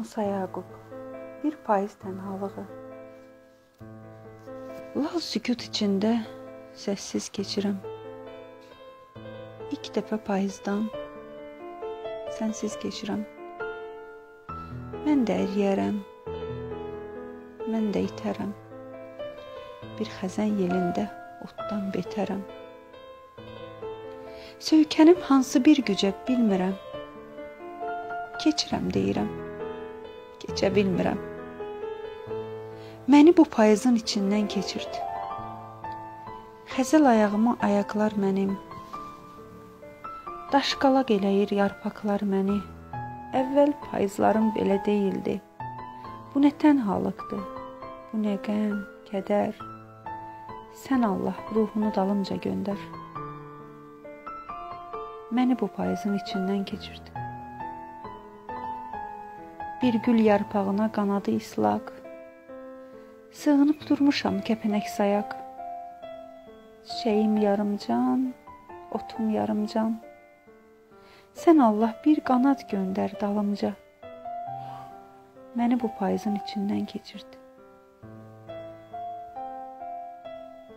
Musa Yaqub Bir payız tənhalığı Lal sükut içində səssiz keçirəm. İlk dəfə payızdan sənsiz keçirəm. Mən də əriyərəm. Mən də itərəm. Bir xəzən yelində otdan betərəm. Söykənim hansı bir gücə bilmirəm. Keçirəm deyirəm. Keçə bilmirəm. Məni bu payızın içindən keçirdi. Xəzəl ayağımı ayaqlar mənim. Daşqalaq eləyir yarpaqlar məni. Əvvəl payızlarım belə deyildi. Bu nə tənhalıqdır. Bu nə qəm, kədər. Sən Allah ruhunu dalınca göndər. Məni bu payızın içindən keçirdi. Bir gül yarpağına qanadı islaq. Sığınıb durmuşam kəpənək sayaq. Çiçəyim yarımcan, otum yarımcan. Sən Allah bir qanad göndər dalımca. Məni bu payızın içindən keçirdi.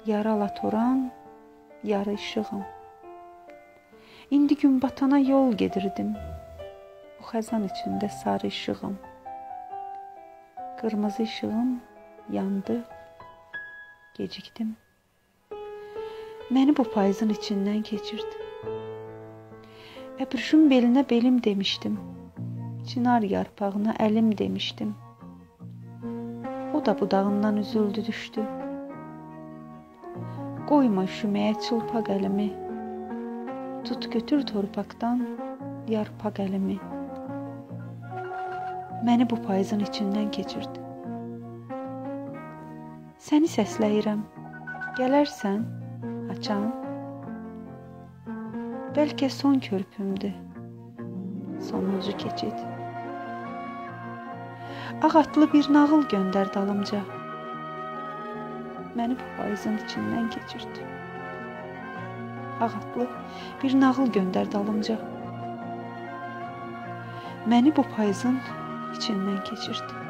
Yarı alatoran, yarı işığım. İndi gün batana yol gedirdim. Bu xəzan içində sarı işığım. Qırmızı işığım yandı. Gecikdim. Məni bu payızın içindən keçirdi. Əbrişin belinə belim demişdim. Çinar yarpağına əlim demişdim. O da budağından üzüldü düşdü. Qoyma üşüməyə çılpaq əlimi. Tut götür torpaqdan yarpaq əlimi. Məni bu payızın içindən keçirdi. Səni səsləyirəm. Gələrsən, açan. Bəlkə son körpümdür. Sonuncu keçid. Ağ atlı bir nağıl göndər dalımca. Məni bu payızın içindən keçirdi. Ağ atlı bir nağıl göndər dalımca. Məni bu payızın içindən keçirdi.